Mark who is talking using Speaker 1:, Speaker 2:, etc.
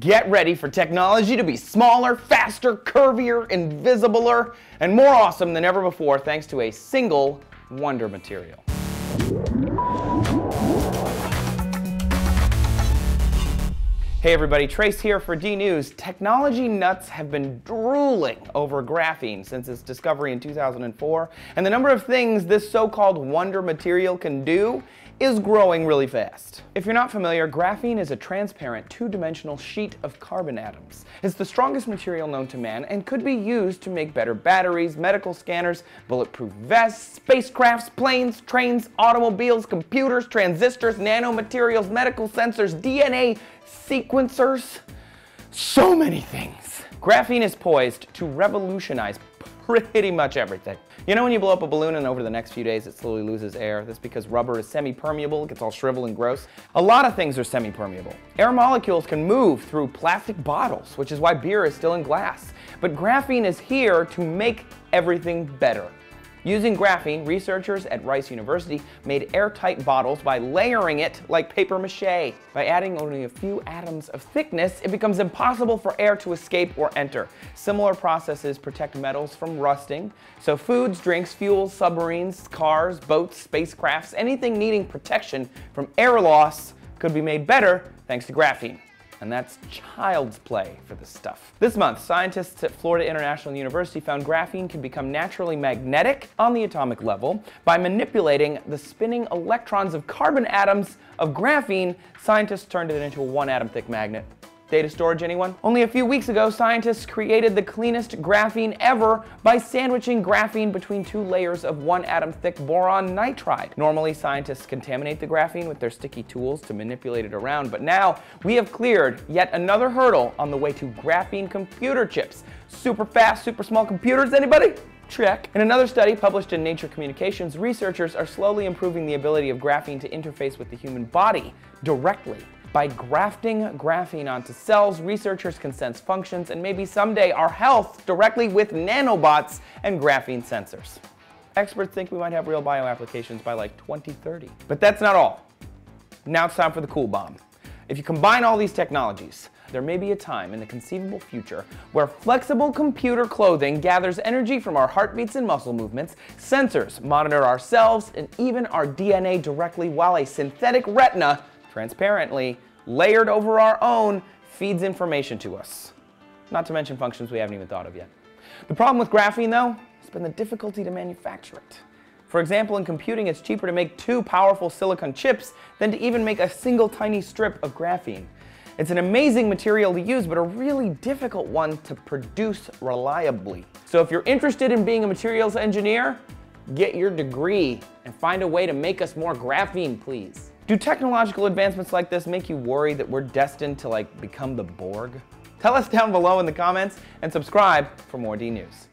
Speaker 1: Get ready for technology to be smaller, faster, curvier, invisibler, and more awesome than ever before thanks to a single wonder material. Hey everybody, Trace here for D News. Technology nuts have been drooling over graphene since its discovery in 2004, and the number of things this so-called wonder material can do is growing really fast. If you're not familiar, graphene is a transparent two-dimensional sheet of carbon atoms. It's the strongest material known to man and could be used to make better batteries, medical scanners, bulletproof vests, spacecrafts, planes, trains, automobiles, computers, transistors, nanomaterials, medical sensors, DNA sequencers, so many things. Graphene is poised to revolutionize pretty much everything. You know when you blow up a balloon and over the next few days it slowly loses air? That's because rubber is semi-permeable, it gets all shriveled and gross. A lot of things are semi-permeable. Air molecules can move through plastic bottles, which is why beer is still in glass. But graphene is here to make everything better. Using graphene, researchers at Rice University made airtight bottles by layering it like paper mache. By adding only a few atoms of thickness, it becomes impossible for air to escape or enter. Similar processes protect metals from rusting, so foods, drinks, fuels, submarines, cars, boats, spacecrafts, anything needing protection from air loss could be made better thanks to graphene and that's child's play for this stuff. This month, scientists at Florida International University found graphene can become naturally magnetic on the atomic level by manipulating the spinning electrons of carbon atoms of graphene. Scientists turned it into a one atom thick magnet. Data storage, anyone? Only a few weeks ago, scientists created the cleanest graphene ever by sandwiching graphene between two layers of one atom thick boron nitride. Normally, scientists contaminate the graphene with their sticky tools to manipulate it around, but now we have cleared yet another hurdle on the way to graphene computer chips. Super fast, super small computers, anybody? Check. In another study published in Nature Communications, researchers are slowly improving the ability of graphene to interface with the human body directly. By grafting graphene onto cells, researchers can sense functions and maybe someday our health directly with nanobots and graphene sensors. Experts think we might have real bio applications by like 2030. But that's not all. Now it's time for the cool bomb. If you combine all these technologies, there may be a time in the conceivable future where flexible computer clothing gathers energy from our heartbeats and muscle movements, sensors monitor ourselves and even our DNA directly while a synthetic retina transparently, layered over our own, feeds information to us. Not to mention functions we haven't even thought of yet. The problem with graphene, though, has been the difficulty to manufacture it. For example, in computing, it's cheaper to make two powerful silicon chips than to even make a single tiny strip of graphene. It's an amazing material to use, but a really difficult one to produce reliably. So if you're interested in being a materials engineer, get your degree and find a way to make us more graphene, please. Do technological advancements like this make you worry that we're destined to like become the Borg? Tell us down below in the comments and subscribe for more D News.